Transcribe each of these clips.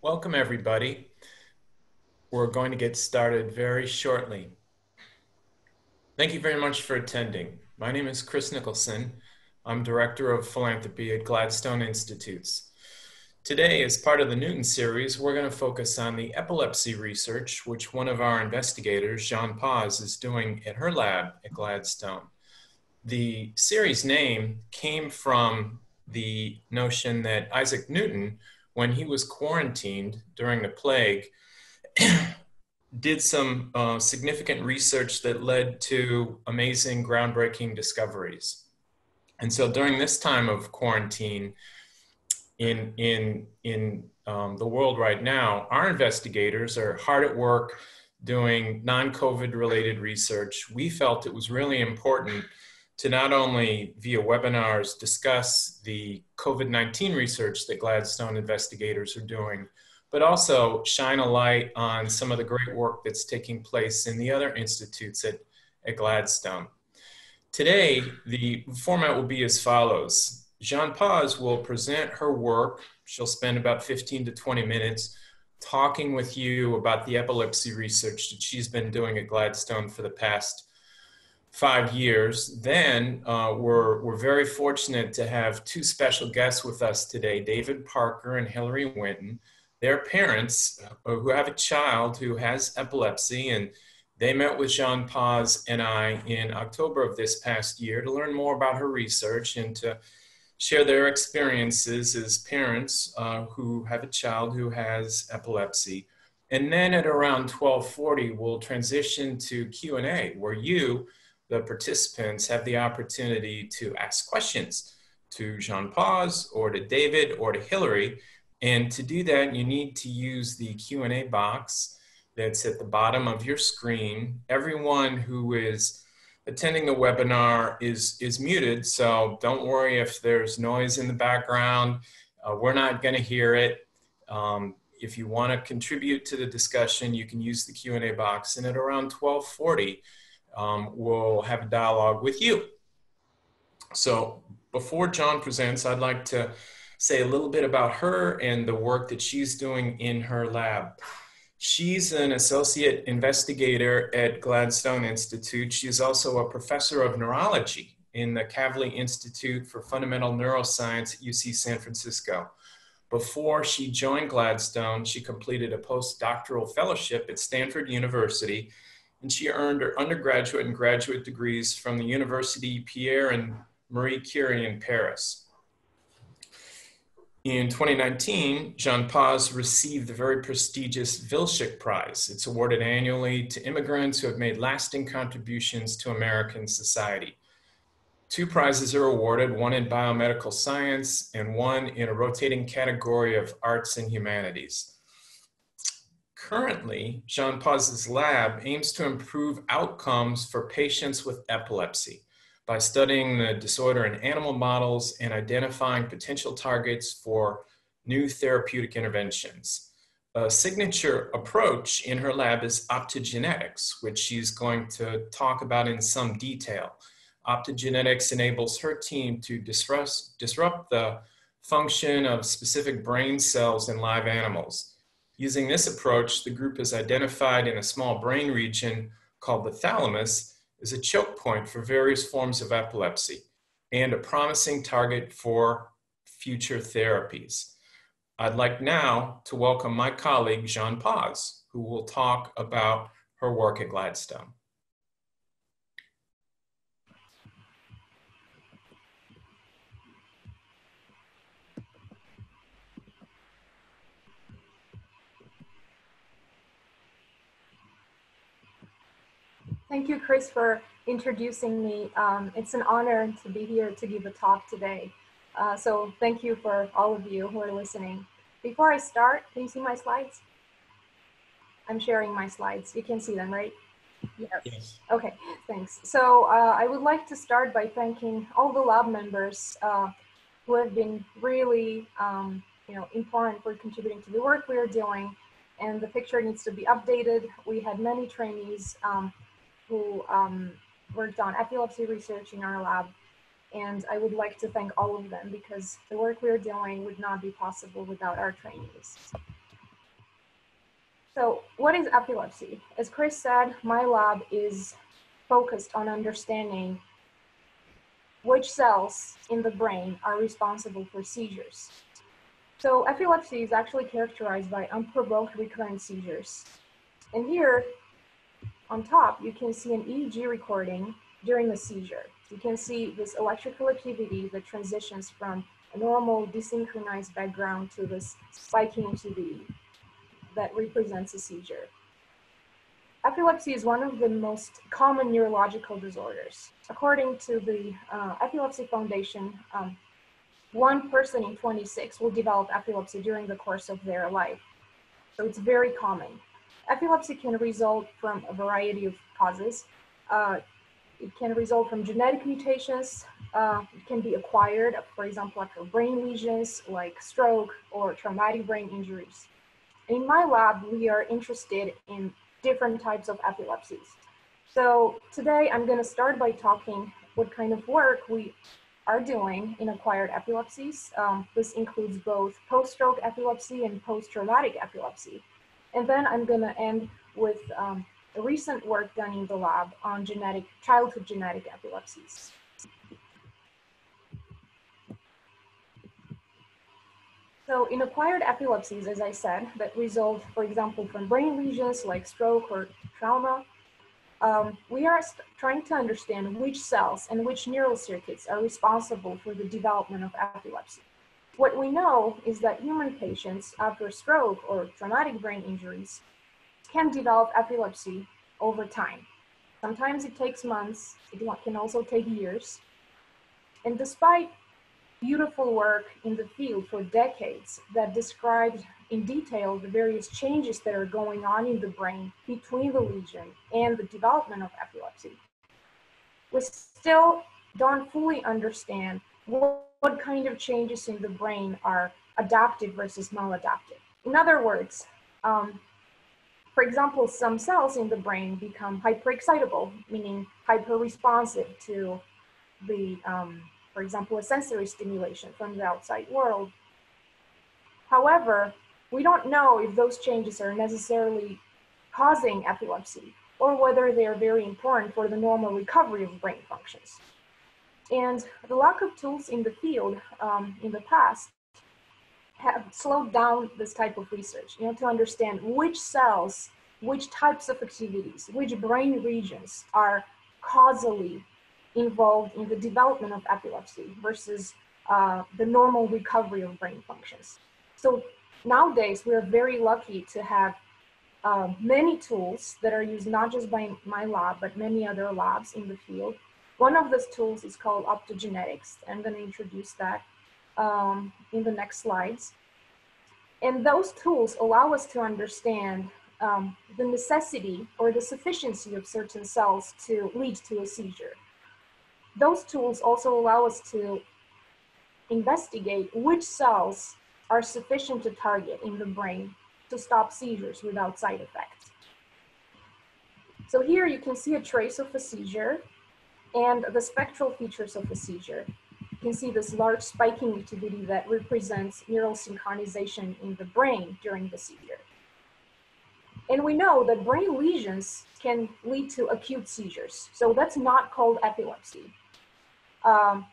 Welcome, everybody. We're going to get started very shortly. Thank you very much for attending. My name is Chris Nicholson. I'm Director of Philanthropy at Gladstone Institutes. Today, as part of the Newton series, we're going to focus on the epilepsy research, which one of our investigators, Jeanne Paz, is doing at her lab at Gladstone. The series name came from the notion that Isaac Newton when he was quarantined during the plague, did some uh, significant research that led to amazing, groundbreaking discoveries. And so during this time of quarantine in, in, in um, the world right now, our investigators are hard at work doing non COVID related research. We felt it was really important to not only via webinars discuss the COVID 19 research that Gladstone investigators are doing, but also shine a light on some of the great work that's taking place in the other institutes at, at Gladstone. Today, the format will be as follows Jeanne Paz will present her work. She'll spend about 15 to 20 minutes talking with you about the epilepsy research that she's been doing at Gladstone for the past five years. Then uh, we're, we're very fortunate to have two special guests with us today, David Parker and Hilary Winston. They're parents uh, who have a child who has epilepsy, and they met with Jeanne Paz and I in October of this past year to learn more about her research and to share their experiences as parents uh, who have a child who has epilepsy. And then at around 1240, we'll transition to Q&A, where you, the participants have the opportunity to ask questions to Jeanne Paz or to David or to Hilary. And to do that, you need to use the Q&A box that's at the bottom of your screen. Everyone who is attending the webinar is, is muted, so don't worry if there's noise in the background. Uh, we're not gonna hear it. Um, if you wanna contribute to the discussion, you can use the Q&A box. And at around 1240, um, will have a dialogue with you. So before Jeanne presents, I'd like to say a little bit about her and the work that she's doing in her lab. She's an associate investigator at Gladstone Institute. She's also a professor of neurology in the Kavli Institute for Fundamental Neuroscience at UC San Francisco. Before she joined Gladstone, she completed a postdoctoral fellowship at Stanford University and she earned her undergraduate and graduate degrees from the University Pierre and Marie Curie in Paris. In 2019, Jeanne Paz received the very prestigious Vilcek Prize. It's awarded annually to immigrants who have made lasting contributions to American society. Two prizes are awarded, one in biomedical science and one in a rotating category of arts and humanities. Currently, Jeanne Paz's lab aims to improve outcomes for patients with epilepsy by studying the disorder in animal models and identifying potential targets for new therapeutic interventions. A signature approach in her lab is optogenetics, which she's going to talk about in some detail. Optogenetics enables her team to disrupt, disrupt the function of specific brain cells in live animals Using this approach, the group has identified in a small brain region called the thalamus as a choke point for various forms of epilepsy and a promising target for future therapies. I'd like now to welcome my colleague, Jeanne Paz, who will talk about her work at Gladstone. Thank you, Chris, for introducing me. Um, it's an honor to be here to give a talk today. Uh, so thank you for all of you who are listening. Before I start, can you see my slides? I'm sharing my slides. You can see them, right? Yes. yes. Okay, thanks. So uh, I would like to start by thanking all the lab members uh, who have been really, um, you know, important for contributing to the work we are doing. And the picture needs to be updated. We had many trainees um, who um, worked on epilepsy research in our lab. And I would like to thank all of them because the work we're doing would not be possible without our trainees. So what is epilepsy? As Chris said, my lab is focused on understanding which cells in the brain are responsible for seizures. So epilepsy is actually characterized by unprovoked recurrent seizures. And here on top, you can see an EEG recording during the seizure. You can see this electrical activity that transitions from a normal desynchronized background to this spiking activity that represents a seizure. Epilepsy is one of the most common neurological disorders. According to the uh, Epilepsy Foundation, um, one person in 26 will develop epilepsy during the course of their life. So it's very common. Epilepsy can result from a variety of causes. Uh, it can result from genetic mutations. Uh, it can be acquired, for example, after brain lesions like stroke or traumatic brain injuries. In my lab, we are interested in different types of epilepsies. So today I'm going to start by talking what kind of work we are doing in acquired epilepsies. Um, this includes both post-stroke epilepsy and post-traumatic epilepsy. And then I'm going to end with um, recent work done in the lab on genetic childhood genetic epilepsies. So in acquired epilepsies, as I said, that result, for example, from brain lesions like stroke or trauma, um, we are trying to understand which cells and which neural circuits are responsible for the development of epilepsy. What we know is that human patients after stroke or traumatic brain injuries can develop epilepsy over time. Sometimes it takes months, it can also take years. And despite beautiful work in the field for decades that described in detail the various changes that are going on in the brain between the lesion and the development of epilepsy. We still don't fully understand what, what kind of changes in the brain are adaptive versus maladaptive. In other words, um, for example, some cells in the brain become hyperexcitable, meaning hyper-responsive to the um, for example, a sensory stimulation from the outside world. However, we don't know if those changes are necessarily causing epilepsy or whether they are very important for the normal recovery of brain functions. And the lack of tools in the field um, in the past have slowed down this type of research, you know, to understand which cells, which types of activities, which brain regions are causally involved in the development of epilepsy versus uh, the normal recovery of brain functions. So nowadays, we're very lucky to have uh, many tools that are used not just by my lab, but many other labs in the field. One of those tools is called optogenetics. I'm going to introduce that um, in the next slides. And those tools allow us to understand um, the necessity or the sufficiency of certain cells to lead to a seizure those tools also allow us to investigate which cells are sufficient to target in the brain to stop seizures without side effects. So here you can see a trace of a seizure and the spectral features of a seizure. You can see this large spiking activity that represents neural synchronization in the brain during the seizure. And we know that brain lesions can lead to acute seizures. So that's not called epilepsy um,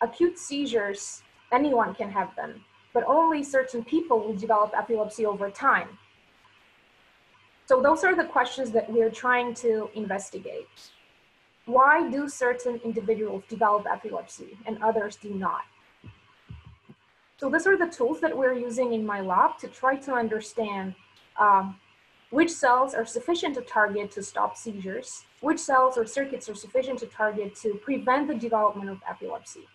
acute seizures, anyone can have them, but only certain people will develop epilepsy over time. So those are the questions that we're trying to investigate. Why do certain individuals develop epilepsy and others do not? So these are the tools that we're using in my lab to try to understand um, which cells are sufficient to target to stop seizures, which cells or circuits are sufficient to target to prevent the development of epilepsy.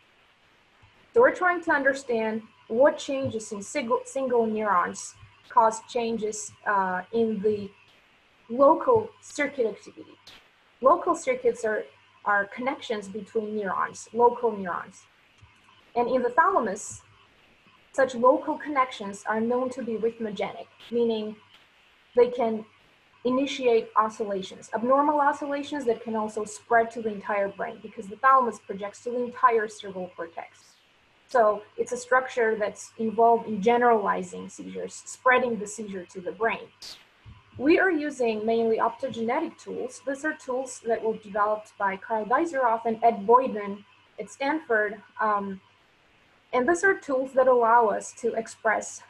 So we're trying to understand what changes in single, single neurons cause changes uh, in the local circuit activity. Local circuits are, are connections between neurons, local neurons. And in the thalamus, such local connections are known to be rhythmogenic, meaning they can initiate oscillations, abnormal oscillations that can also spread to the entire brain because the thalamus projects to the entire cerebral cortex. So it's a structure that's involved in generalizing seizures, spreading the seizure to the brain. We are using mainly optogenetic tools. These are tools that were developed by Carl Deisseroth and Ed Boyden at Stanford. Um, and these are tools that allow us to express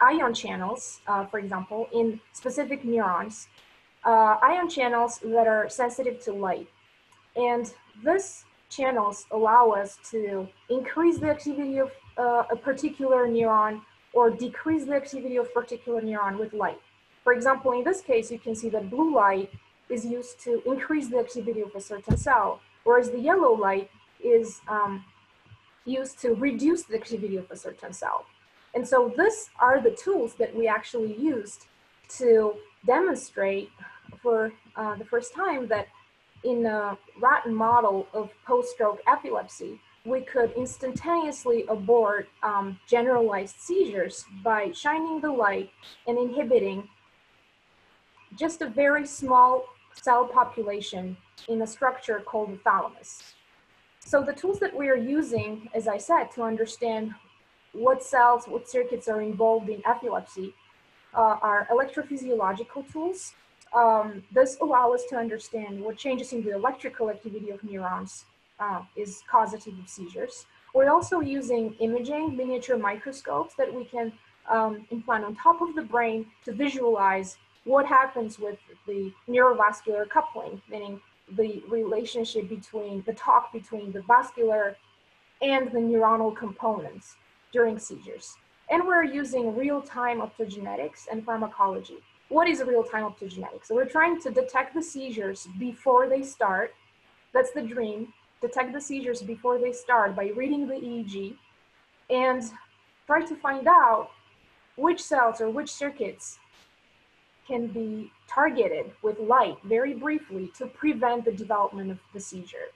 ion channels, uh, for example, in specific neurons, uh, ion channels that are sensitive to light. And these channels allow us to increase the activity of uh, a particular neuron or decrease the activity of a particular neuron with light. For example, in this case, you can see that blue light is used to increase the activity of a certain cell, whereas the yellow light is um, used to reduce the activity of a certain cell. And so these are the tools that we actually used to demonstrate for uh, the first time that in a rat model of post-stroke epilepsy, we could instantaneously abort um, generalized seizures by shining the light and inhibiting just a very small cell population in a structure called the thalamus. So the tools that we are using, as I said, to understand what cells, what circuits are involved in epilepsy uh, are electrophysiological tools. Um, this allow us to understand what changes in the electrical activity of neurons uh, is causative of seizures. We're also using imaging miniature microscopes that we can um, implant on top of the brain to visualize what happens with the neurovascular coupling, meaning the relationship between the talk between the vascular and the neuronal components during seizures. And we're using real-time optogenetics and pharmacology. What is real-time optogenetics? So we're trying to detect the seizures before they start. That's the dream. Detect the seizures before they start by reading the EEG and try to find out which cells or which circuits can be targeted with light very briefly to prevent the development of the seizure.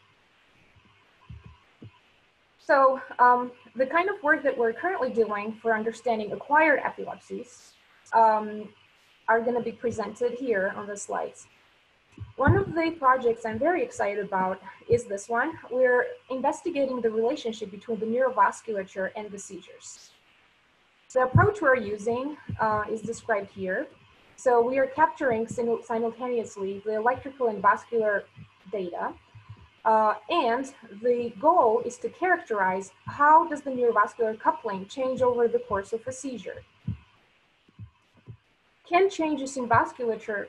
So um, the kind of work that we're currently doing for understanding acquired epilepsies um, are going to be presented here on the slides. One of the projects I'm very excited about is this one. We're investigating the relationship between the neurovasculature and the seizures. The approach we're using uh, is described here. So we are capturing simultaneously the electrical and vascular data. Uh, and the goal is to characterize how does the neurovascular coupling change over the course of a seizure. Can changes in vasculature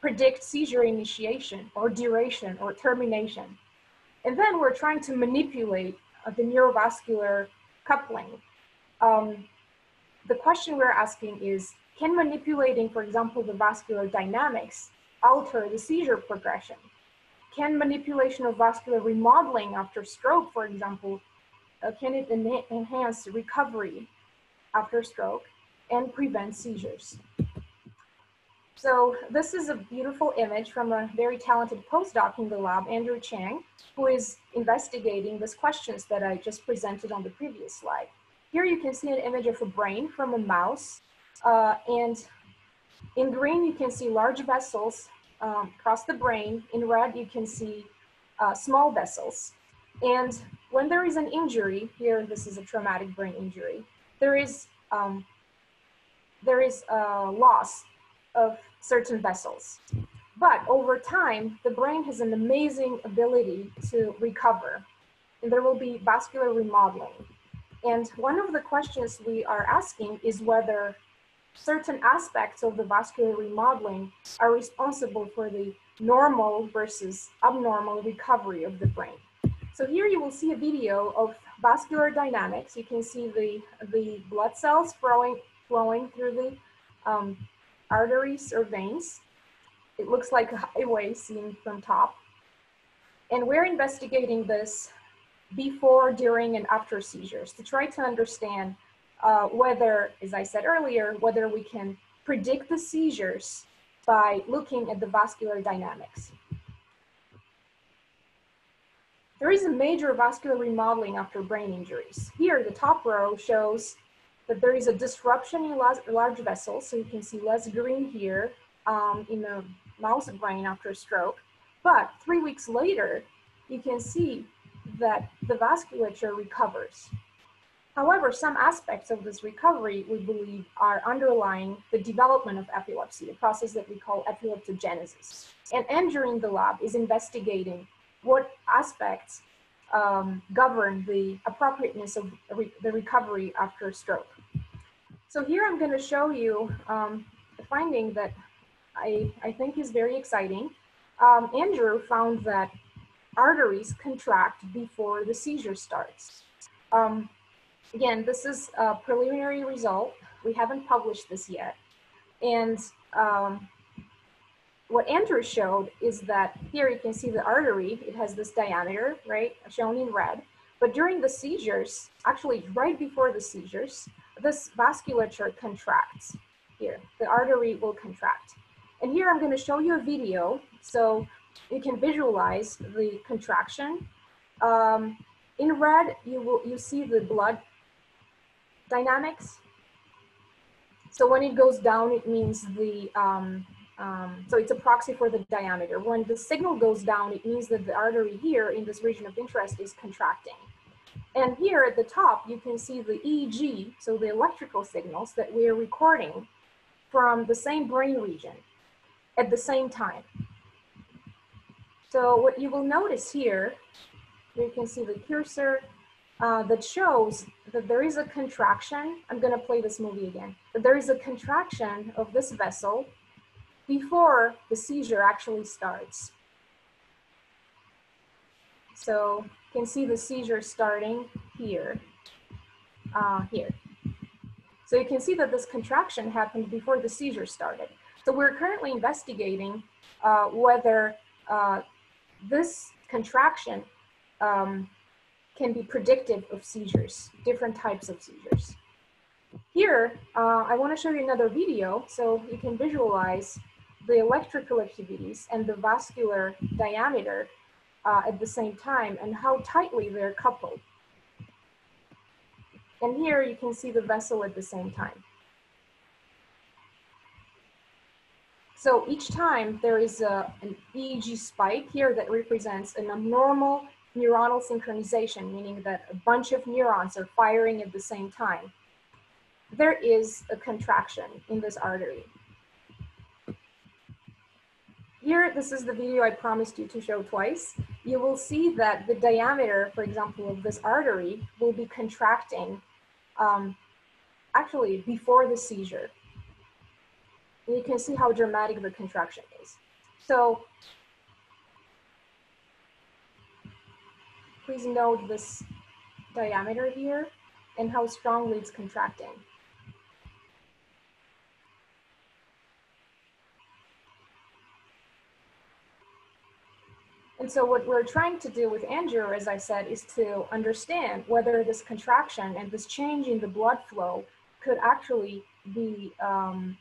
predict seizure initiation or duration or termination? And then we're trying to manipulate uh, the neurovascular coupling. Um, the question we're asking is, can manipulating, for example, the vascular dynamics alter the seizure progression? Can manipulation of vascular remodeling after stroke, for example, uh, can it en enhance recovery after stroke and prevent seizures? So this is a beautiful image from a very talented postdoc in the lab, Andrew Chang, who is investigating these questions that I just presented on the previous slide. Here you can see an image of a brain from a mouse uh, and in green, you can see large vessels um, across the brain. In red, you can see uh, small vessels. And when there is an injury, here this is a traumatic brain injury, there is, um, there is a loss of certain vessels. But over time, the brain has an amazing ability to recover. And there will be vascular remodeling. And one of the questions we are asking is whether certain aspects of the vascular remodeling are responsible for the normal versus abnormal recovery of the brain. So here you will see a video of vascular dynamics. You can see the, the blood cells flowing, flowing through the um, arteries or veins. It looks like a highway seen from top. And we're investigating this before, during, and after seizures to try to understand uh, whether, as I said earlier, whether we can predict the seizures by looking at the vascular dynamics. There is a major vascular remodeling after brain injuries. Here, the top row shows that there is a disruption in large vessels. So you can see less green here um, in the mouse brain after a stroke. But three weeks later, you can see that the vasculature recovers. However, some aspects of this recovery, we believe, are underlying the development of epilepsy, a process that we call epileptogenesis. And Andrew in the lab is investigating what aspects um, govern the appropriateness of re the recovery after stroke. So here I'm going to show you um, a finding that I, I think is very exciting. Um, Andrew found that arteries contract before the seizure starts. Um, again, this is a preliminary result. We haven't published this yet. And um, what Andrew showed is that here you can see the artery, it has this diameter, right, shown in red. But during the seizures, actually right before the seizures, this vasculature contracts here. The artery will contract. And here I'm going to show you a video so you can visualize the contraction. Um, in red, you will you see the blood dynamics. So when it goes down, it means the, um, um, so it's a proxy for the diameter. When the signal goes down, it means that the artery here in this region of interest is contracting. And here at the top, you can see the EEG, so the electrical signals that we're recording from the same brain region at the same time. So what you will notice here, you can see the cursor uh, that shows that there is a contraction. I'm going to play this movie again. That there is a contraction of this vessel before the seizure actually starts. So you can see the seizure starting here, uh, here. So you can see that this contraction happened before the seizure started. So we're currently investigating uh, whether uh, this contraction um, can be predictive of seizures, different types of seizures. Here, uh, I want to show you another video so you can visualize the electrical activities and the vascular diameter uh, at the same time and how tightly they're coupled. And here you can see the vessel at the same time. So each time there is a, an EEG spike here that represents an abnormal neuronal synchronization, meaning that a bunch of neurons are firing at the same time, there is a contraction in this artery. Here, this is the video I promised you to show twice. You will see that the diameter, for example, of this artery will be contracting um, actually before the seizure. And you can see how dramatic the contraction is. So Please note this diameter here and how strongly it's contracting. And so what we're trying to do with Andrew, as I said, is to understand whether this contraction and this change in the blood flow could actually be, um,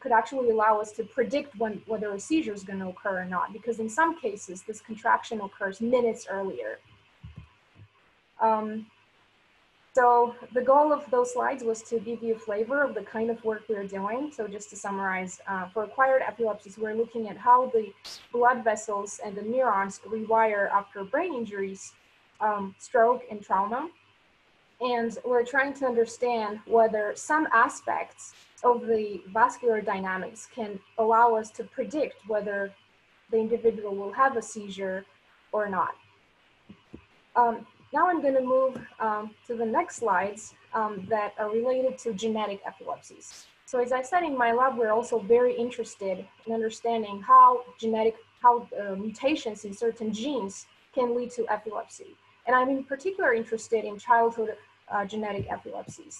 could actually allow us to predict when, whether a seizure is going to occur or not. Because in some cases, this contraction occurs minutes earlier. Um, so the goal of those slides was to give you a flavor of the kind of work we're doing. So just to summarize, uh, for acquired epilepsies, we're looking at how the blood vessels and the neurons rewire after brain injuries, um, stroke, and trauma. And we're trying to understand whether some aspects of the vascular dynamics can allow us to predict whether the individual will have a seizure or not. Um, now I'm going to move um, to the next slides um, that are related to genetic epilepsies. So as I said in my lab, we're also very interested in understanding how genetic, how uh, mutations in certain genes can lead to epilepsy. And I'm in particular interested in childhood uh, genetic epilepsies,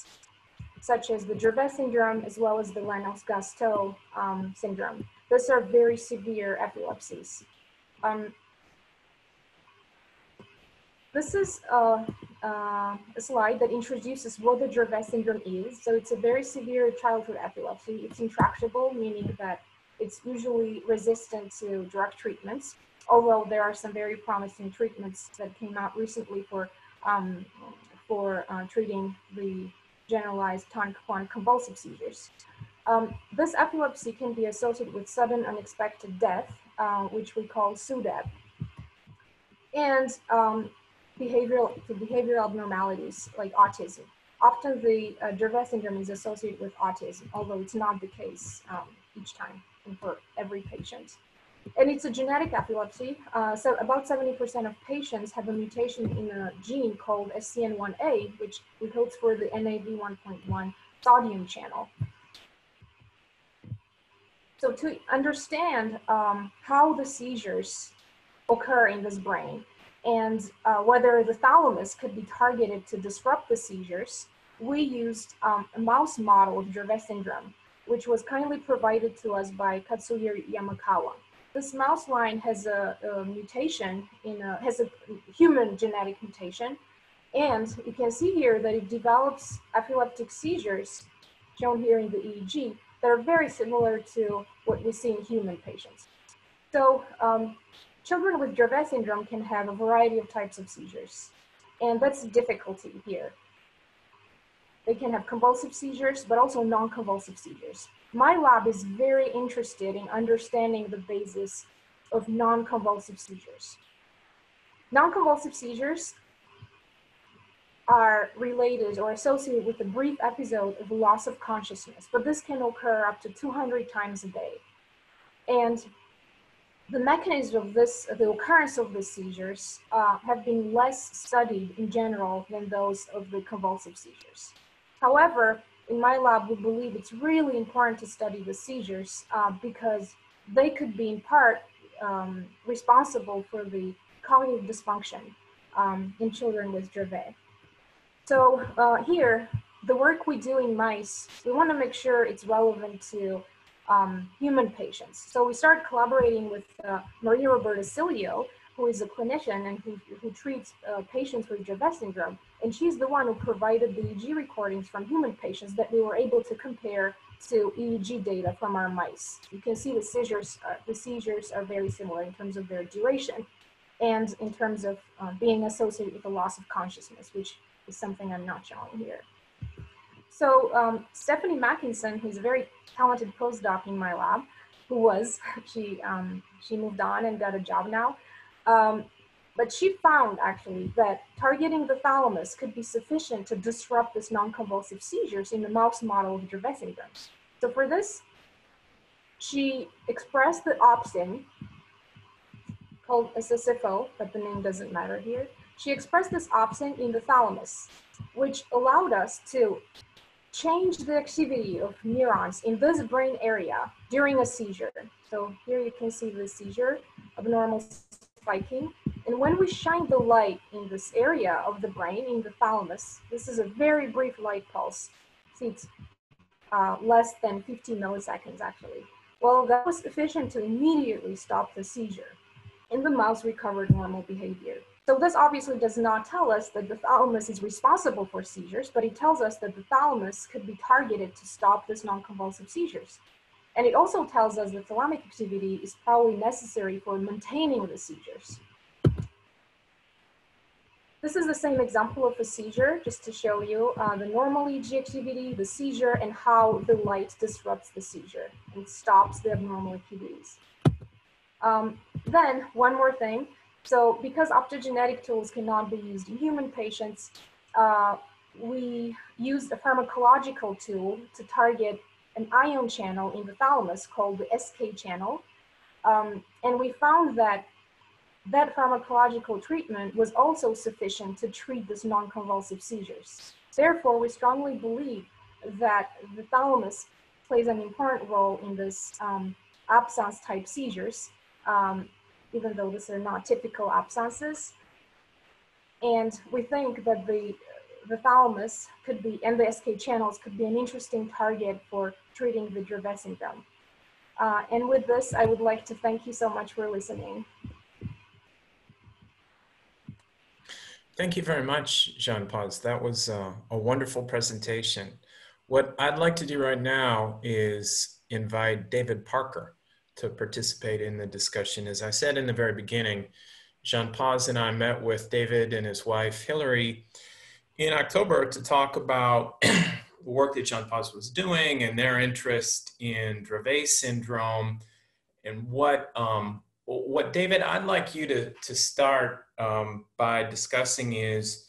such as the Dravet syndrome, as well as the Lennox-Gastaut um, syndrome. Those are very severe epilepsies. Um, this is a, a, slide that introduces what the Dravet syndrome is. So it's a very severe childhood epilepsy. It's intractable, meaning that it's usually resistant to drug treatments, although there are some very promising treatments that came out recently for, um, for uh, treating the generalized tonic-clonic convulsive seizures. Um, this epilepsy can be associated with sudden unexpected death, uh, which we call SUDEP. And um, behavioral to behavioral abnormalities like autism. often the uh, Dravet syndrome is associated with autism, although it's not the case um, each time and for every patient. And it's a genetic epilepsy. Uh, so about 70% of patients have a mutation in a gene called SCN1A, which encodes for the NaV1.1 sodium channel. So to understand um, how the seizures occur in this brain and uh, whether the thalamus could be targeted to disrupt the seizures, we used um, a mouse model of Dravet syndrome, which was kindly provided to us by Kazuhiro Yamakawa. This mouse line has a, a mutation in a, has a human genetic mutation, and you can see here that it develops epileptic seizures, shown here in the EEG, that are very similar to what we see in human patients. So um, children with Dravet syndrome can have a variety of types of seizures, and that's the difficulty here. They can have convulsive seizures, but also non-convulsive seizures. My lab is very interested in understanding the basis of non-convulsive seizures. Non-convulsive seizures are related or associated with a brief episode of loss of consciousness, but this can occur up to 200 times a day. And the mechanism of this, the occurrence of the seizures uh, have been less studied in general than those of the convulsive seizures. However, in my lab, we believe it's really important to study the seizures uh, because they could be in part um, responsible for the cognitive dysfunction um, in children with Dravet. So uh, here, the work we do in mice, we want to make sure it's relevant to um, human patients. So we started collaborating with uh, Maria Roberta Cilio, who is a clinician and who, who treats uh, patients with Dravet syndrome. And she's the one who provided the EEG recordings from human patients that we were able to compare to EEG data from our mice. You can see the seizures, uh, the seizures are very similar in terms of their duration and in terms of uh, being associated with a loss of consciousness, which is something I'm not showing here. So um, Stephanie Makinson, who's a very talented postdoc in my lab, who was, she, um, she moved on and got a job now. Um, but she found actually that targeting the thalamus could be sufficient to disrupt this non-convulsive seizures in the mouse model of Dravet syndrome. So for this, she expressed the opsin called SSFO, but the name doesn't matter here. She expressed this opsin in the thalamus, which allowed us to change the activity of neurons in this brain area during a seizure. So here you can see the seizure, abnormal spiking. And when we shine the light in this area of the brain, in the thalamus, this is a very brief light pulse. See, it's uh, less than 50 milliseconds actually. Well, that was sufficient to immediately stop the seizure. And the mouse recovered normal behavior. So this obviously does not tell us that the thalamus is responsible for seizures, but it tells us that the thalamus could be targeted to stop these non-convulsive seizures. And it also tells us that thalamic activity is probably necessary for maintaining the seizures. This is the same example of a seizure, just to show you uh, the normal EEG activity, the seizure, and how the light disrupts the seizure and stops the abnormal activities. Um, then, one more thing. So because optogenetic tools cannot be used in human patients, uh, we used a pharmacological tool to target an ion channel in the thalamus called the SK channel. Um, and we found that that pharmacological treatment was also sufficient to treat these non-convulsive seizures. Therefore, we strongly believe that the thalamus plays an important role in this um, absence type seizures. Um, even though these are not typical absences. And we think that the, the thalamus could be, and the SK channels could be an interesting target for treating the Dravet syndrome. Uh, and with this, I would like to thank you so much for listening. Thank you very much, Jeanne Paz. That was uh, a wonderful presentation. What I'd like to do right now is invite David Parker to participate in the discussion. As I said in the very beginning, Jeanne Paz and I met with David and his wife Hilary in October to talk about the work that Jeanne Paz was doing and their interest in Dravet syndrome and what um, what David I'd like you to to start um, by discussing is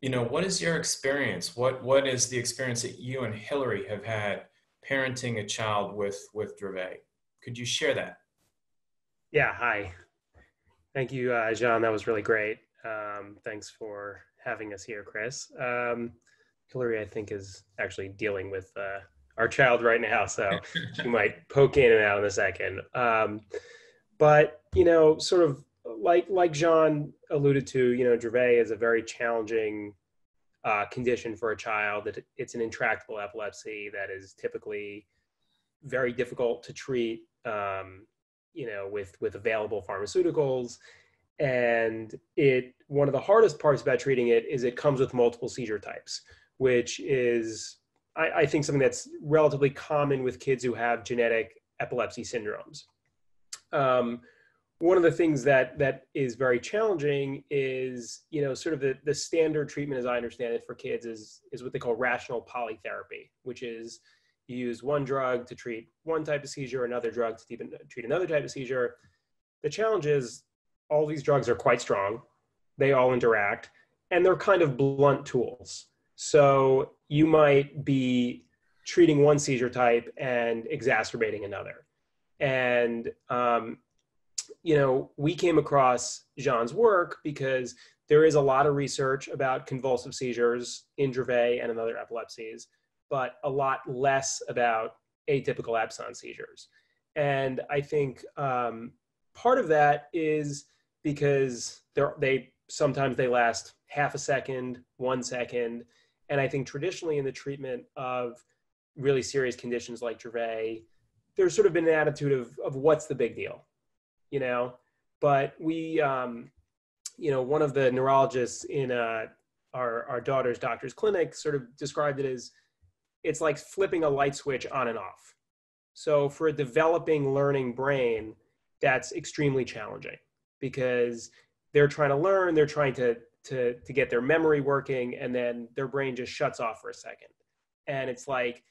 you know, what is your experience? What what is the experience that you and Hilary have had parenting a child with with Dravet? Could you share that? Yeah. Hi. Thank you, uh, Jeanne. That was really great. Um, thanks for having us here, Chris. Um, Hilary, I think, is actually dealing with uh, our child right now, so she might poke in and out in a second. Um, but you know, sort of like like Jeanne alluded to, you know, Dravet is a very challenging uh, condition for a child. That it's an intractable epilepsy that is typically very difficult to treat. Um, you know, with with available pharmaceuticals, and it one of the hardest parts about treating it is it comes with multiple seizure types, which is I, I think something that's relatively common with kids who have genetic epilepsy syndromes. Um, one of the things that that is very challenging is you know sort of the, the standard treatment as i understand it for kids is is what they call rational polytherapy which is you use one drug to treat one type of seizure another drug to treat another type of seizure. The challenge is all these drugs are quite strong. They all interact and they're kind of blunt tools. So you might be treating one seizure type and exacerbating another. And um, you know, we came across Jeanne's work because there is a lot of research about convulsive seizures in Dravet and in other epilepsies, but a lot less about atypical absence seizures. And I think um, part of that is because they sometimes they last half a second, one second, and I think traditionally in the treatment of really serious conditions like Dravet, there's sort of been an attitude of, of what's the big deal? you know. But we, um, you know, one of the neurologists in uh, our our daughter's doctor's clinic sort of described it as it's like flipping a light switch on and off. So for a developing learning brain, that's extremely challenging because they're trying to learn, they're trying to to to get their memory working, and then their brain just shuts off for a second. And it's like,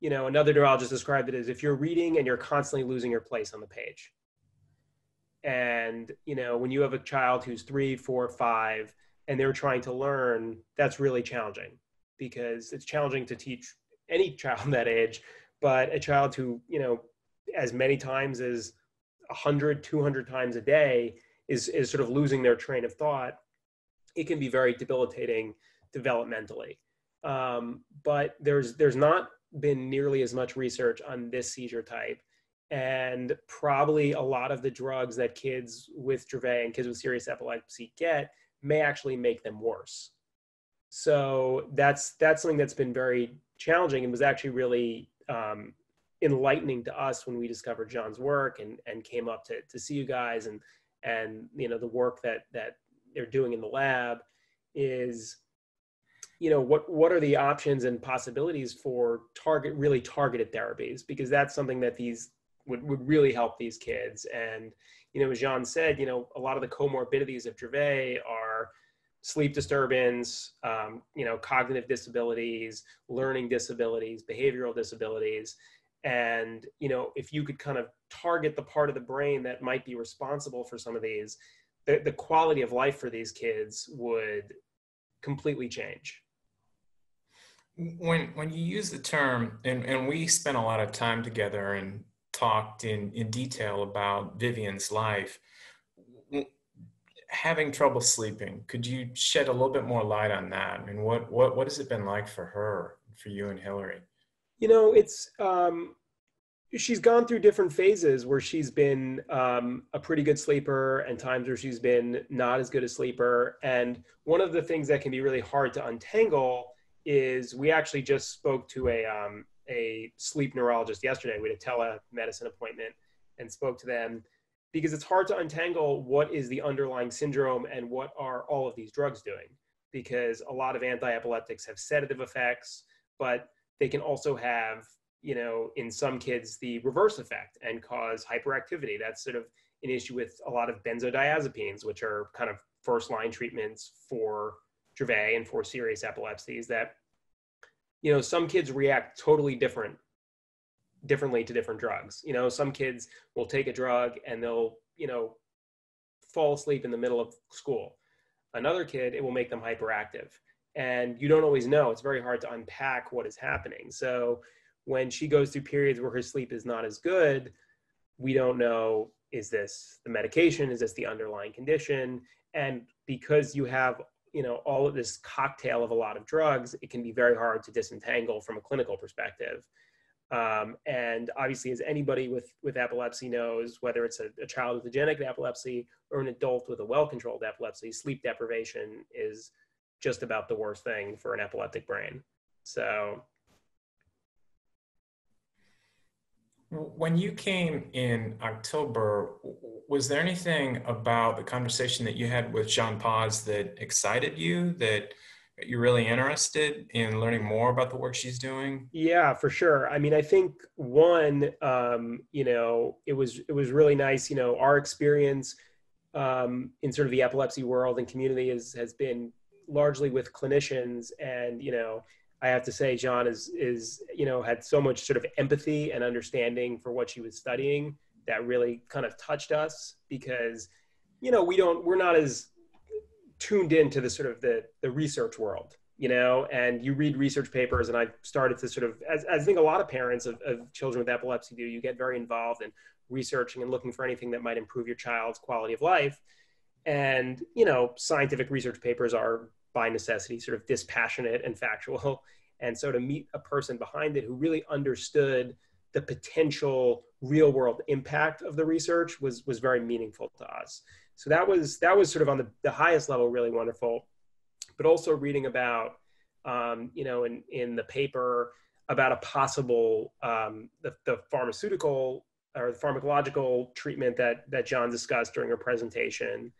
you know, another neurologist described it as if you're reading and you're constantly losing your place on the page and you know when you have a child who's three four five and they're trying to learn that's really challenging because it's challenging to teach any child that age but a child who you know as many times as 100 200 times a day is is sort of losing their train of thought it can be very debilitating developmentally um, but there's there's not been nearly as much research on this seizure type and probably a lot of the drugs that kids with Dravet and kids with serious epilepsy get may actually make them worse. So that's that's something that's been very challenging and was actually really um, enlightening to us when we discovered Jeanne's work and and came up to to see you guys and and you know the work that that they're doing in the lab is you know what what are the options and possibilities for target really targeted therapies because that's something that these would, would really help these kids. And, you know, as Jeanne said, you know, a lot of the comorbidities of Dravet are sleep disturbance, um, you know, cognitive disabilities, learning disabilities, behavioral disabilities. And, you know, if you could kind of target the part of the brain that might be responsible for some of these, the, the quality of life for these kids would completely change when when you use the term and, and we spent a lot of time together and talked in, in detail about Vivian's life. Having trouble sleeping, could you shed a little bit more light on that? I mean, what, what, what has it been like for her, for you and Hilary? You know, it's, um, she's gone through different phases where she's been um, a pretty good sleeper and times where she's been not as good a sleeper. And one of the things that can be really hard to untangle is we actually just spoke to a, um, a sleep neurologist yesterday. We had a telemedicine appointment and spoke to them because it's hard to untangle what is the underlying syndrome and what are all of these drugs doing. Because a lot of anti-epileptics have sedative effects, but they can also have, you know, in some kids, the reverse effect and cause hyperactivity. That's sort of an issue with a lot of benzodiazepines, which are kind of first line treatments for Dravet and for serious epilepsies that you know some kids react totally different differently to different drugs you know some kids will take a drug and they'll you know fall asleep in the middle of school another kid it will make them hyperactive and you don't always know. It's very hard to unpack what is happening. So when she goes through periods where her sleep is not as good, we don't know is this the medication? Is this the underlying condition? And because you have you know all of this cocktail of a lot of drugs, it can be very hard to disentangle from a clinical perspective. Um, and obviously, as anybody with, with epilepsy knows, whether it's a, a child with a genetic epilepsy or an adult with a well-controlled epilepsy, sleep deprivation is just about the worst thing for an epileptic brain. So When you came in October, was there anything about the conversation that you had with Jeanne Paz that excited you, that you're really interested in learning more about the work she's doing? Yeah, for sure. I mean, I think one, um, you know, it was it was really nice. You know, our experience um, in sort of the epilepsy world and community is, has been largely with clinicians, and you know, I have to say, Jeanne is is you know had so much sort of empathy and understanding for what she was studying that really kind of touched us because you know we don't we're not as tuned into the sort of the the research world you know and you read research papers and i've started to sort of as, i think a lot of parents of, of children with epilepsy do you get very involved in researching and looking for anything that might improve your child's quality of life and you know scientific research papers are by necessity sort of dispassionate and factual. And so to meet a person behind it who really understood the potential real world impact of the research was was very meaningful to us. So that was that was sort of on the, the highest level really wonderful. But also reading about um, you know in in the paper about a possible um, the, the pharmaceutical or the pharmacological treatment that that Jeanne discussed during her presentation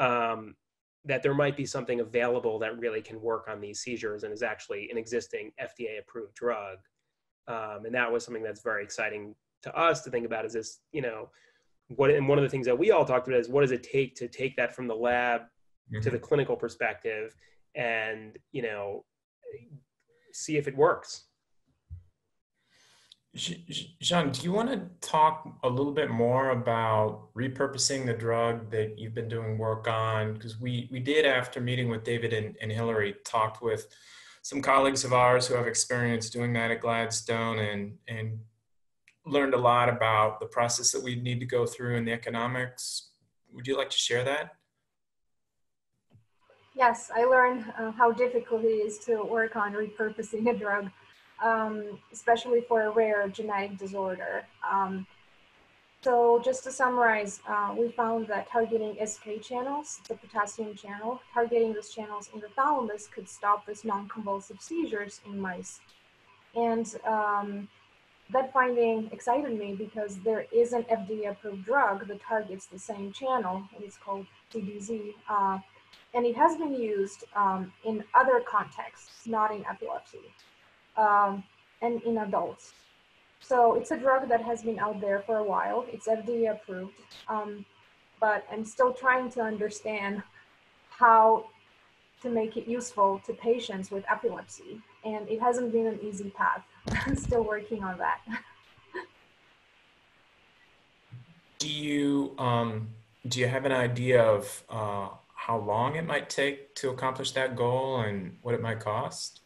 um, that there might be something available that really can work on these seizures and is actually an existing FDA approved drug. Um, and that was something that's very exciting to us to think about is this, you know, what, and one of the things that we all talked about is what does it take to take that from the lab mm-hmm. to the clinical perspective and, you know, see if it works. Jeanne, do you want to talk a little bit more about repurposing the drug that you've been doing work on? Because we, we did, after meeting with David and, and Hilary, talked with some colleagues of ours who have experience doing that at Gladstone and, and learned a lot about the process that we need to go through and the economics. Would you like to share that? Yes, I learned uh, how difficult it is to work on repurposing a drug um, especially for a rare genetic disorder. Um, so just to summarize, uh, we found that targeting SK channels, the potassium channel, targeting those channels in the thalamus could stop these non-convulsive seizures in mice. And um, that finding excited me because there is an FDA-approved drug that targets the same channel, and it's called CDZ. Uh, and it has been used um, in other contexts, not in epilepsy um, and in adults. So it's a drug that has been out there for a while. It's FDA approved, um, but I'm still trying to understand how to make it useful to patients with epilepsy. And it hasn't been an easy path. I'm still working on that. do you um, do you have an idea of uh, how long it might take to accomplish that goal and what it might cost?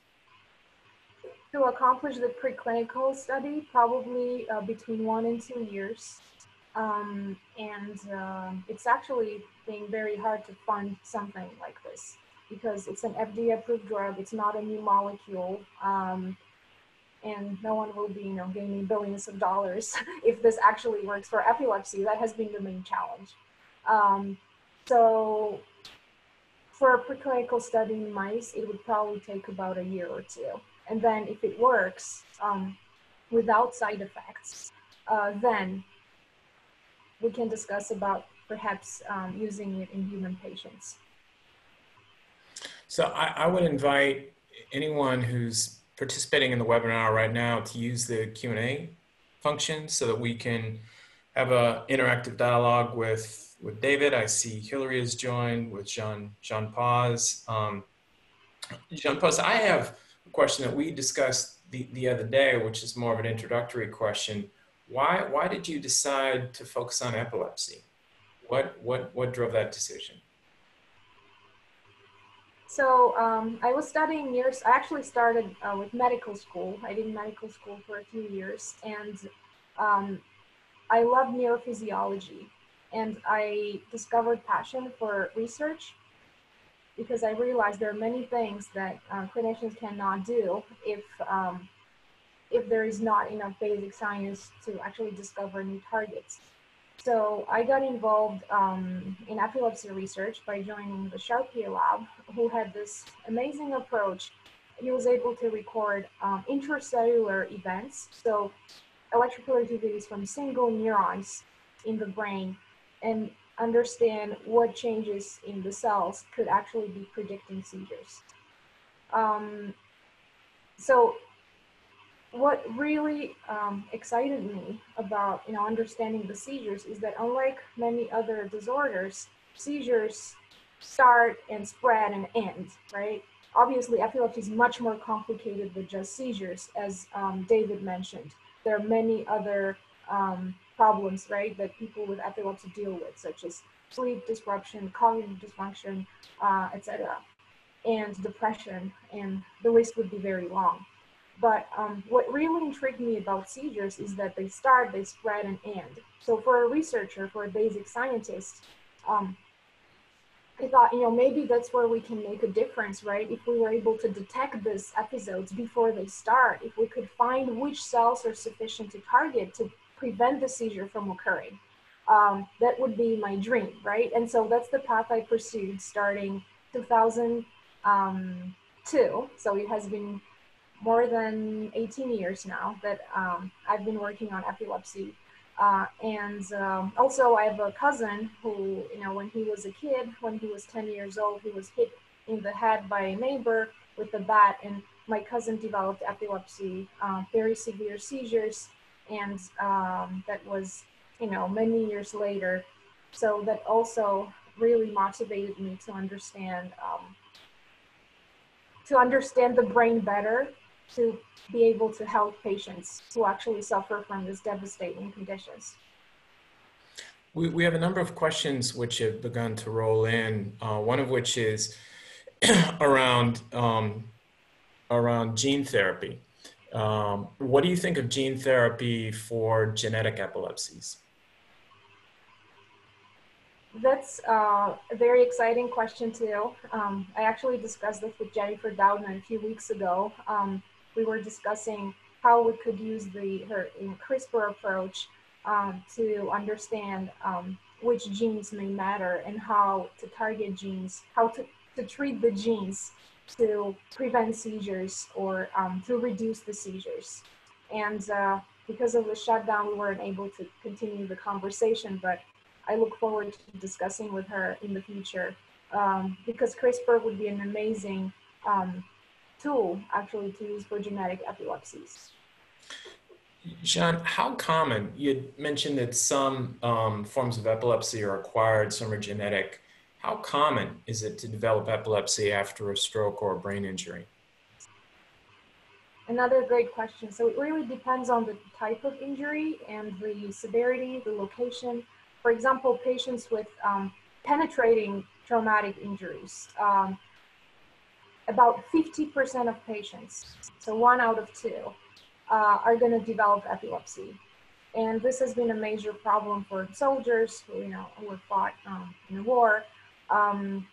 to accomplish the preclinical study, probably uh, between one and two years. Um, and uh, it's actually being very hard to fund something like this because it's an FDA approved drug, it's not a new molecule. Um, and no one will be, you know, gaining billions of dollars if this actually works for epilepsy. That has been the main challenge. Um, so for a preclinical study in mice, it would probably take about a year or two. And then if it works um, without side effects, uh, then we can discuss about perhaps um, using it in human patients. So I, I, would invite anyone who's participating in the webinar right now to use the Q&A function so that we can have an interactive dialogue with, with David. I see Hilary has joined with Jeanne, Jeanne Paz. Um, Jeanne Paz, I have a question that we discussed the, the other day, which is more of an introductory question. Why, why did you decide to focus on epilepsy? What, what, what drove that decision? So um, I was studying years. I actually started uh, with medical school. I did medical school for a few years, and um, I love neurophysiology. And I discovered passion for research because I realized there are many things that uh, clinicians cannot do if um, if there is not enough basic science to actually discover new targets. So I got involved um, in epilepsy research by joining the Charpier lab, who had this amazing approach. He was able to record um, intracellular events, so electrical activities from single neurons in the brain, and understand what changes in the cells could actually be predicting seizures. Um, so what really um, excited me about you know understanding the seizures is that unlike many other disorders, seizures start and spread and end, right? Obviously, epilepsy is much more complicated than just seizures, as um, David mentioned. There are many other um, problems, right, that people with epilepsy deal with, such as sleep disruption, cognitive dysfunction, uh, etc., and depression, and the list would be very long. But um, what really intrigued me about seizures is that they start, they spread, and end. So for a researcher, for a basic scientist, um, I thought, you know, maybe that's where we can make a difference, right? If we were able to detect these episodes before they start, if we could find which cells are sufficient to target to prevent the seizure from occurring, um, that would be my dream, right? And so that's the path I pursued starting 2002. Um, so it has been more than 18 years now that um, I've been working on epilepsy. Uh, and um, also, I have a cousin who, you know, when he was a kid, when he was 10 years old, he was hit in the head by a neighbor with a bat, and my cousin developed epilepsy, uh, very severe seizures, and um, that was, you know, many years later. So that also really motivated me to understand um, to understand the brain better to be able to help patients who actually suffer from these devastating conditions. We, we have a number of questions which have begun to roll in, uh, one of which is around, um, around gene therapy. Um, what do you think of gene therapy for genetic epilepsies? That's uh, a very exciting question too. Um, I actually discussed this with Jennifer Doudna a few weeks ago. Um, we were discussing how we could use the her CRISPR approach um, to understand um, which genes may matter and how to target genes, how to, to treat the genes to prevent seizures or um, to reduce the seizures. And uh, because of the shutdown, we weren't able to continue the conversation, but I look forward to discussing with her in the future um, because CRISPR would be an amazing um, tool actually to use for genetic epilepsies. Jeanne, how common, you mentioned that some um, forms of epilepsy are acquired, some are genetic. How common is it to develop epilepsy after a stroke or a brain injury? Another great question. So it really depends on the type of injury and the severity, the location. For example, patients with um, penetrating traumatic injuries, um, about 50% of patients, so one out of two, uh, are going to develop epilepsy. And this has been a major problem for soldiers who, you know, who have fought um, in the war. Um,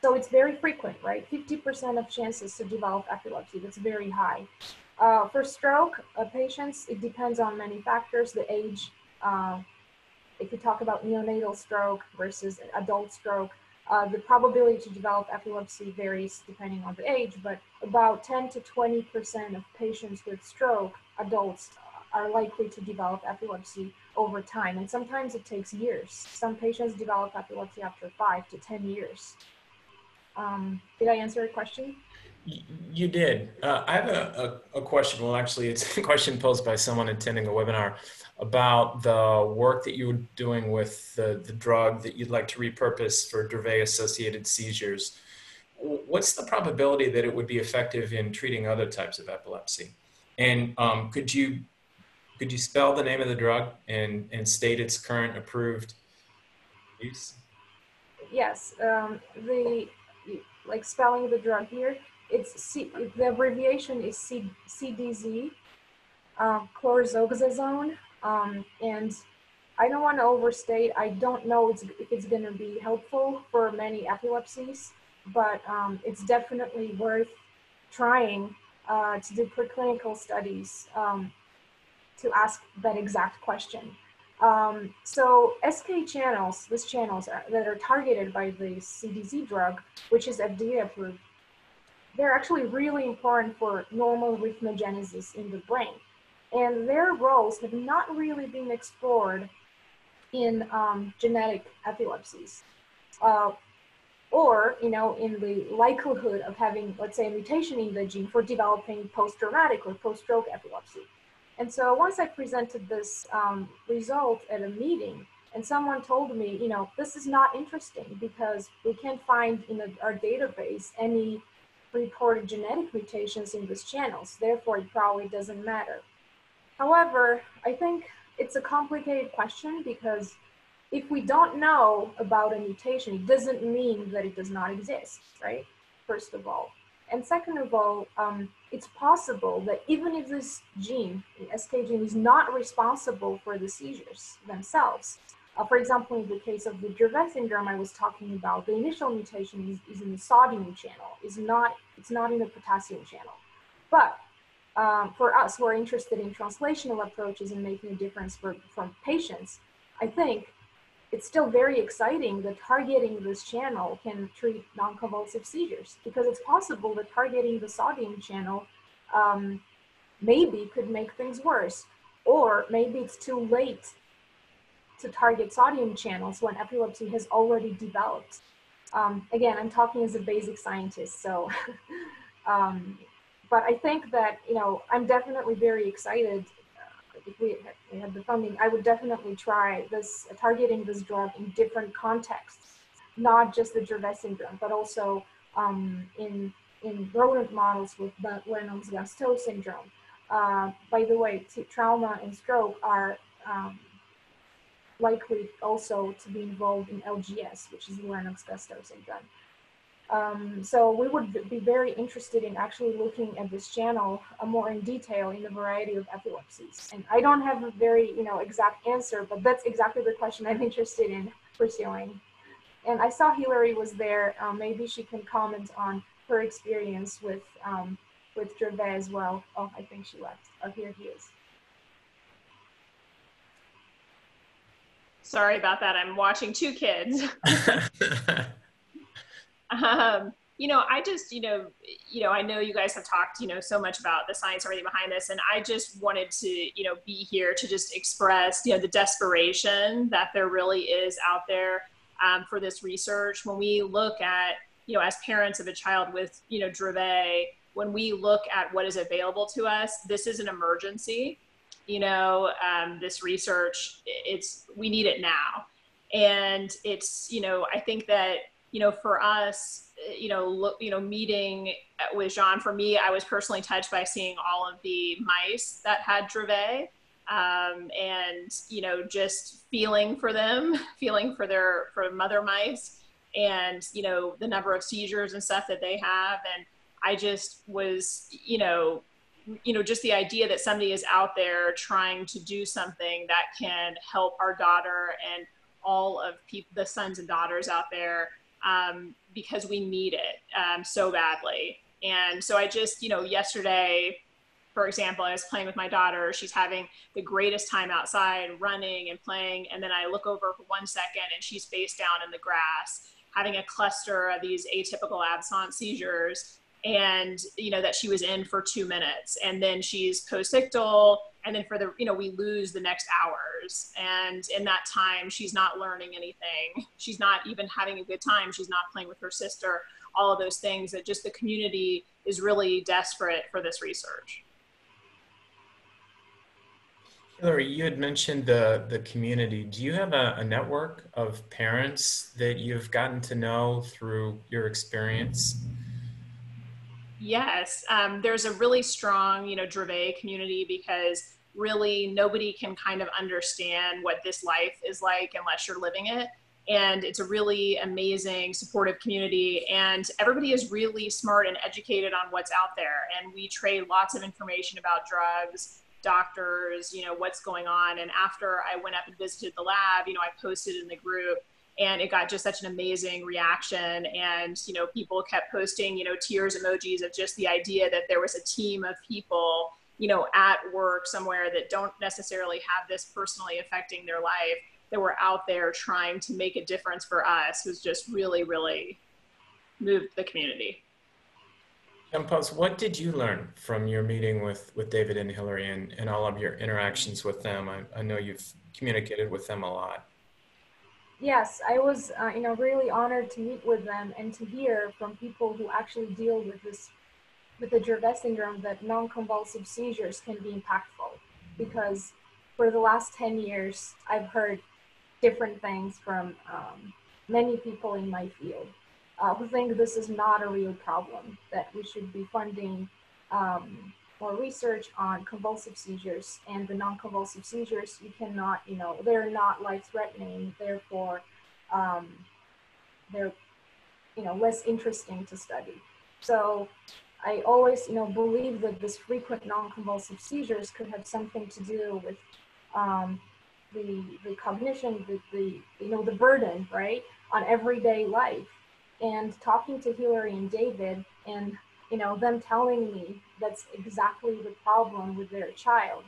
so it's very frequent, right? 50% of chances to develop epilepsy, that's very high. Uh, for stroke uh, patients, it depends on many factors, the age. Uh, if you talk about neonatal stroke versus adult stroke, uh, the probability to develop epilepsy varies depending on the age, but about 10 to 20% of patients with stroke, adults, are likely to develop epilepsy over time. And sometimes it takes years. Some patients develop epilepsy after five to 10 years. Um, did I answer your question? You did. Uh, I have a, a, a, question. Well, actually, it's a question posed by someone attending a webinar about the work that you were doing with the, the drug that you'd like to repurpose for Dravet associated seizures. What's the probability that it would be effective in treating other types of epilepsy? And um, could you could you spell the name of the drug and, and state its current approved use? Yes, um, the like spelling of the drug here. It's C, the abbreviation is C, CDZ, uh, chlorzoxazone. Um, and I don't want to overstate. I don't know if it's going to be helpful for many epilepsies, but um, it's definitely worth trying uh, to do preclinical studies um, to ask that exact question. Um, so SK channels, these channels are, that are targeted by the CDZ drug, which is FDA approved, they're actually really important for normal rhythmogenesis in the brain. And their roles have not really been explored in um, genetic epilepsies. Uh, or, you know, in the likelihood of having, let's say, a mutation in the gene for developing post-traumatic or post-stroke epilepsy. And so once I presented this um, result at a meeting, and someone told me, you know, this is not interesting because we can't find in our database any reported genetic mutations in these channels. Therefore, it probably doesn't matter. However, I think it's a complicated question because if we don't know about a mutation, it doesn't mean that it does not exist, right? First of all. And second of all, um, it's possible that even if this gene, the SK gene, is not responsible for the seizures themselves, uh, for example, in the case of the Dravet syndrome I was talking about, the initial mutation is, is in the sodium channel, is not, it's not in the potassium channel. But um, for us who are interested in translational approaches and making a difference for, from patients, I think it's still very exciting that targeting this channel can treat non-convulsive seizures because it's possible that targeting the sodium channel um, maybe could make things worse. Or maybe it's too late to target sodium channels when epilepsy has already developed. Um, again, I'm talking as a basic scientist, so um, but I think that, you know, I'm definitely very excited. Uh, if we had, we had, the funding, I would definitely try this, uh, targeting this drug in different contexts, not just the Dravet syndrome, but also um, in, in rodent models with Lennox-Gastaut syndrome. Uh, by the way, trauma and stroke are um, likely also to be involved in LGS, which is Lennox-Gastaut syndrome. Um, so we would be very interested in actually looking at this channel uh, more in detail in a variety of epilepsies. And I don't have a very, you know, exact answer, but that's exactly the question I'm interested in pursuing. And I saw Hilary was there. Um, maybe she can comment on her experience with um, with Dravet as well. Oh, I think she left. Oh, here he is. Sorry about that. I'm watching two kids. Um, you know, I just, you know, you know, I know you guys have talked, you know, so much about the science everything behind this, and I just wanted to, you know, be here to just express, you know, the desperation that there really is out there um, for this research. When we look at, you know, as parents of a child with, you know, Dravet, when we look at what is available to us, this is an emergency. You know, um, this research, it's we need it now, and it's, you know, I think that you know, for us, you know, look, you know, meeting with Jeanne, for me, I was personally touched by seeing all of the mice that had Dravet. Um, and you know, just feeling for them, feeling for their for mother mice, and you know, the number of seizures and stuff that they have, and I just was, you know, you know, just the idea that somebody is out there trying to do something that can help our daughter and all of the sons and daughters out there um, because we need it um, so badly. And so I just, you know, yesterday, for example, I was playing with my daughter. She's having the greatest time outside, running and playing. And then I look over for one second and she's face down in the grass, having a cluster of these atypical absence seizures and you know that she was in for two minutes. And then she's postictal and then for the you know we lose the next hours. And in that time she's not learning anything. She's not even having a good time. She's not playing with her sister. All of those things that just the community is really desperate for this research. Hilary, you had mentioned the, the community. Do you have a, a network of parents that you've gotten to know through your experience? Yes, um, there's a really strong, you know, Dravet community because really nobody can kind of understand what this life is like unless you're living it. and it's a really amazing supportive community and everybody is really smart and educated on what's out there and we trade lots of information about drugs doctors you know what's going on and after i went up and visited the lab you know i posted in the group and it got just such an amazing reaction and you know people kept posting you know tears emojis of just the idea that there was a team of people you know at work somewhere that don't necessarily have this personally affecting their life that were out there trying to make a difference for us was just really, really moved the community. Paz, what did you learn from your meeting with, with David and Hilary and, and all of your interactions with them? I, I know you've communicated with them a lot. Yes, I was, uh, you know, really honored to meet with them and to hear from people who actually deal with this, with the Dravet syndrome, that non-convulsive seizures can be impactful. Because for the last 10 years, I've heard different things from um, many people in my field uh, who think this is not a real problem, that we should be funding um, more research on convulsive seizures and the non-convulsive seizures, you cannot, you know, they're not life-threatening, therefore um, they're, you know, less interesting to study. So I always, you know, believe that this frequent non-convulsive seizures could have something to do with um, the, the cognition, the, the, you know, the burden, right, on everyday life. And talking to Hilary and David and, you know, them telling me that's exactly the problem with their child.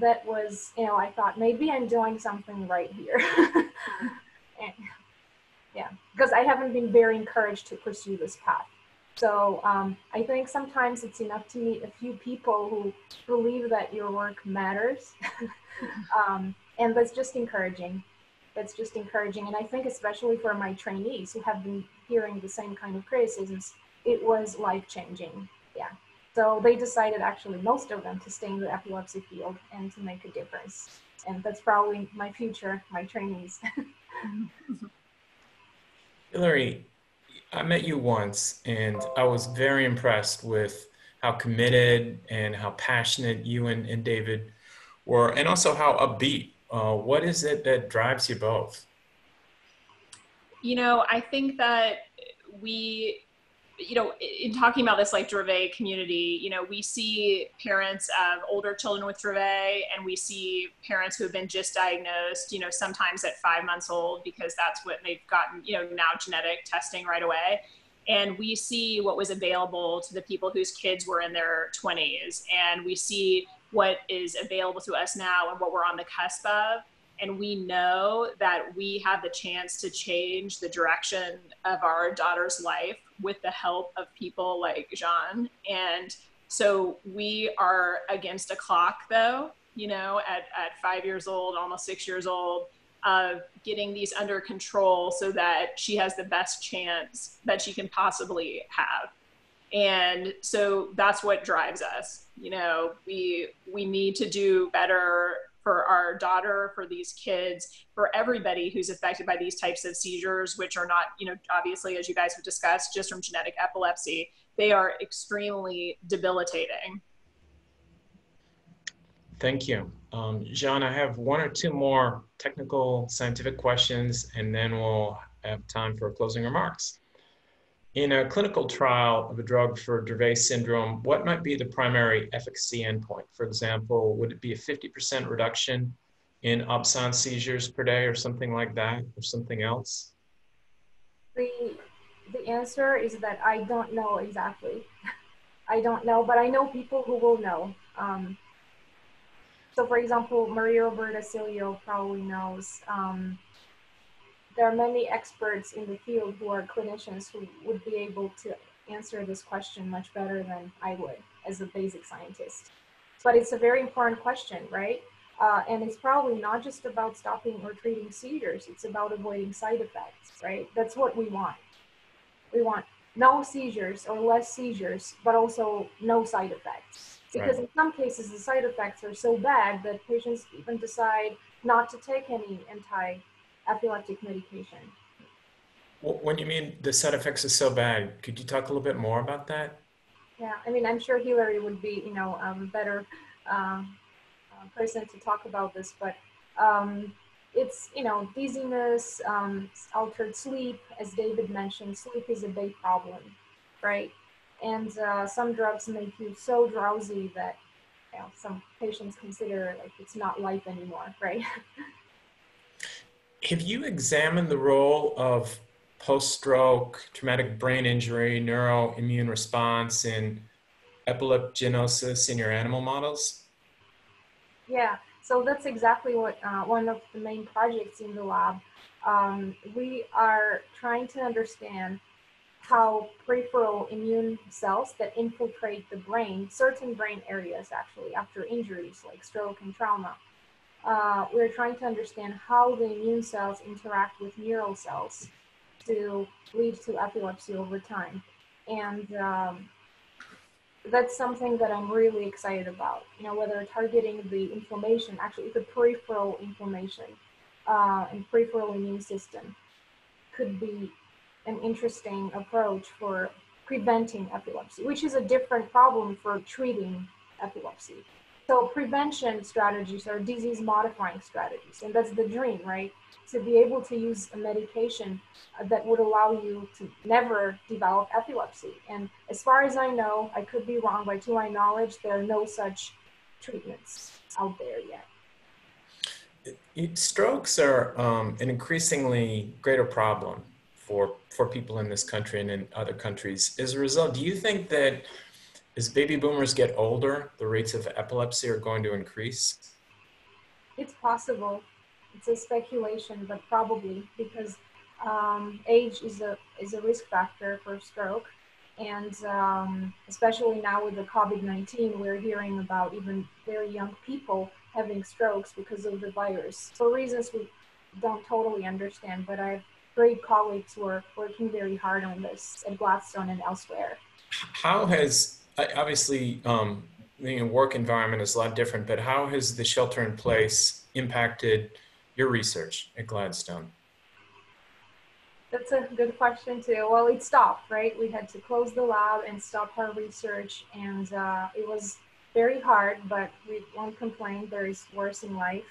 That was, you know, I thought maybe I'm doing something right here. and, yeah, because I haven't been very encouraged to pursue this path. So um, I think sometimes it's enough to meet a few people who believe that your work matters. um, and that's just encouraging that's just encouraging and i think especially for my trainees who have been hearing the same kind of criticisms it was life changing yeah. So they decided actually most of them to stay in the epilepsy field and to make a difference. And that's probably my future my trainees. Hilary i met you once and i was very impressed with how committed and how passionate you and, and david were and also how upbeat. Uh, what is it that drives you both? You know, I think that we, you know, in talking about this like Dravet community, you know, we see parents of older children with Dravet and we see parents who have been just diagnosed, you know, sometimes at five months old because that's what they've gotten, you know, now genetic testing right away and we see what was available to the people whose kids were in their 20s and we see what is available to us now and what we're on the cusp of. And we know that we have the chance to change the direction of our daughter's life with the help of people like Jeanne. And so we are against a clock, though, you know, at, at five years old, almost six years old, of getting these under control so that she has the best chance that she can possibly have and so that's what drives us you know we we need to do better for our daughter for these kids for everybody who's affected by these types of seizures which are not you know obviously as you guys have discussed just from genetic epilepsy they are extremely debilitating. Thank you. Um, jeanne i have one or two more technical scientific questions and then we'll have time for closing remarks in a clinical trial of a drug for Dravet syndrome, what might be the primary efficacy endpoint? For example, would it be a 50% reduction in absence seizures per day or something like that or something else? The, the answer is that I don't know exactly. I don't know, but I know people who will know. Um, so for example, Maria Roberta Cilio probably knows. Um, there are many experts in the field who are clinicians who would be able to answer this question much better than I would as a basic scientist. But it's a very important question, right? Uh, and it's probably not just about stopping or treating seizures, it's about avoiding side effects, right? That's what we want. We want no seizures or less seizures, but also no side effects. Because right. in some cases, the side effects are so bad that patients even decide not to take any anti epileptic medication. When you mean the side effects are so bad, could you talk a little bit more about that? Yeah, I mean, I'm sure Hilary would be, you know, um, a better uh, uh, person to talk about this, but um, it's you know dizziness, um, altered sleep, as David mentioned. Sleep is a big problem, right? And uh, some drugs make you so drowsy that you know, some patients consider like it's not life anymore, right? Have you examined the role of post-stroke, traumatic brain injury, neuroimmune response, and epileptogenesis in your animal models? Yeah, so that's exactly what uh, one of the main projects in the lab. Um, we are trying to understand how peripheral immune cells that infiltrate the brain, certain brain areas actually, after injuries like stroke and trauma, uh, we're trying to understand how the immune cells interact with neural cells to lead to epilepsy over time. And um, that's something that I'm really excited about. You know, whether targeting the inflammation, actually the peripheral inflammation uh, and peripheral immune system could be an interesting approach for preventing epilepsy, which is a different problem for treating epilepsy. So prevention strategies are disease modifying strategies, and that's the dream, right? To be able to use a medication uh, that would allow you to never develop epilepsy. And as far as I know, I could be wrong, but to my knowledge, there are no such treatments out there yet. Strokes are um, an increasingly greater problem for for people in this country and in other countries. As a result, do you think that as baby boomers get older, the rates of epilepsy are going to increase? It's possible. It's a speculation, but probably because um, age is a is a risk factor for stroke, and um, especially now with the COVID nineteen, we're hearing about even very young people having strokes because of the virus for reasons we don't totally understand. But I have great colleagues who are working very hard on this at Gladstone and elsewhere. How has obviously um, the work environment is a lot different, but how has the shelter in place impacted your research at Gladstone? That's a good question too. Well, it stopped, right? We had to close the lab and stop our research, and uh, it was very hard, but we won't complain. There is worse in life.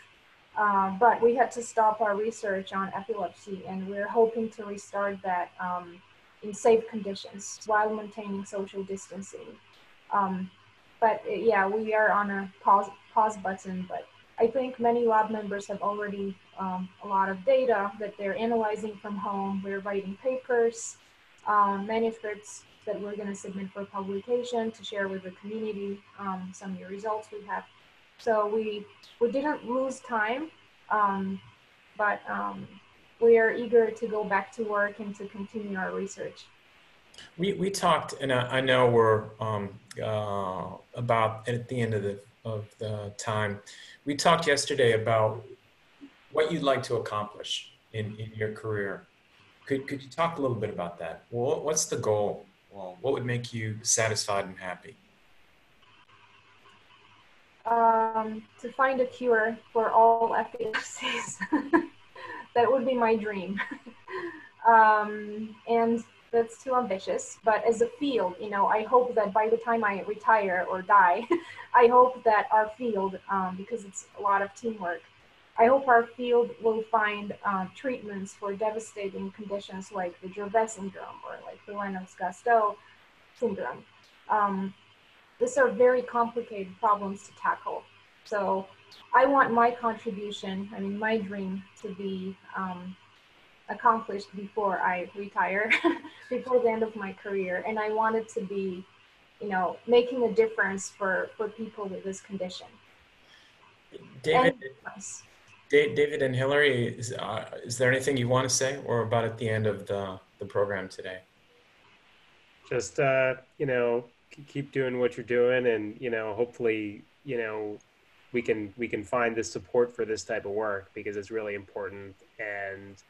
Uh, but we had to stop our research on epilepsy, and we're hoping to restart that um, in safe conditions while maintaining social distancing. Um, but uh, yeah, we are on a pause, pause button, but I think many lab members have already um, a lot of data that they're analyzing from home. We're writing papers, um, manuscripts that we're going to submit for publication to share with the community um, some of the results we have. So we we didn't lose time, um, but um, we are eager to go back to work and to continue our research. We, we talked, and I, I know we're um, uh, about at the end of the, of the time. We talked yesterday about what you'd like to accomplish in, in your career. Could, could you talk a little bit about that? Well, what's the goal? Well, what would make you satisfied and happy? Um, to find a cure for all epilepsies. that would be my dream. um, and that's too ambitious. But as a field, you know, I hope that by the time I retire or die, I hope that our field, um, because it's a lot of teamwork, I hope our field will find um, treatments for devastating conditions like the Dravet syndrome or like the Lennox-Gastaut syndrome. Um, these are very complicated problems to tackle. So I want my contribution, I mean, my dream to be um, accomplished before I retire, before the end of my career. And I wanted to be, you know, making a difference for, for people with this condition. David, and, David and Hilary, is, uh, is there anything you want to say or about at the end of the, the program today? Just, uh, you know, keep doing what you're doing and, you know, hopefully, you know, we can we can find the support for this type of work because it's really important and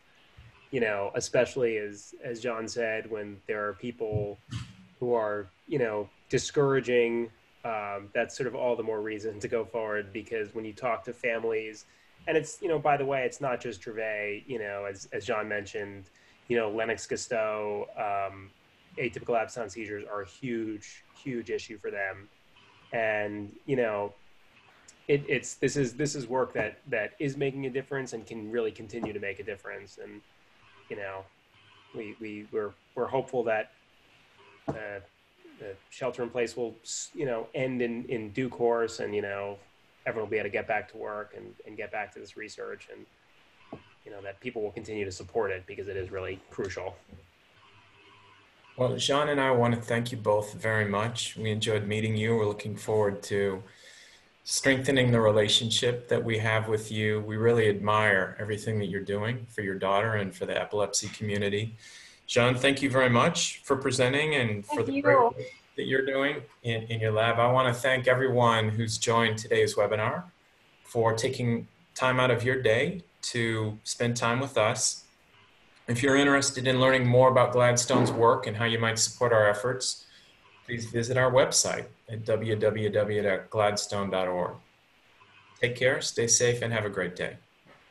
you know, especially as as Jeanne said, when there are people who are you know discouraging, um, that's sort of all the more reason to go forward because when you talk to families, and it's you know by the way, it's not just Dravet, you know, as as Jeanne mentioned, you know, Lennox-Gastaut, um, atypical absence seizures are a huge huge issue for them, and you know it, it's this is this is work that that is making a difference and can really continue to make a difference. And you know, we we we're we're hopeful that uh, the shelter in place will you know end in in due course, and you know everyone will be able to get back to work and and get back to this research and you know that people will continue to support it because it is really crucial. Well, Jeanne and I want to thank you both very much. We enjoyed meeting you. We're looking forward to strengthening the relationship that we have with you. We really admire everything that you're doing for your daughter and for the epilepsy community. Jeanne, thank you very much for presenting and for Thank the you. great work that you're doing in, in your lab. I want to thank everyone who's joined today's webinar for taking time out of your day to spend time with us. If you're interested in learning more about Gladstone's work and how you might support our efforts, please visit our website at www.gladstone.org. Take care, stay safe, and have a great day.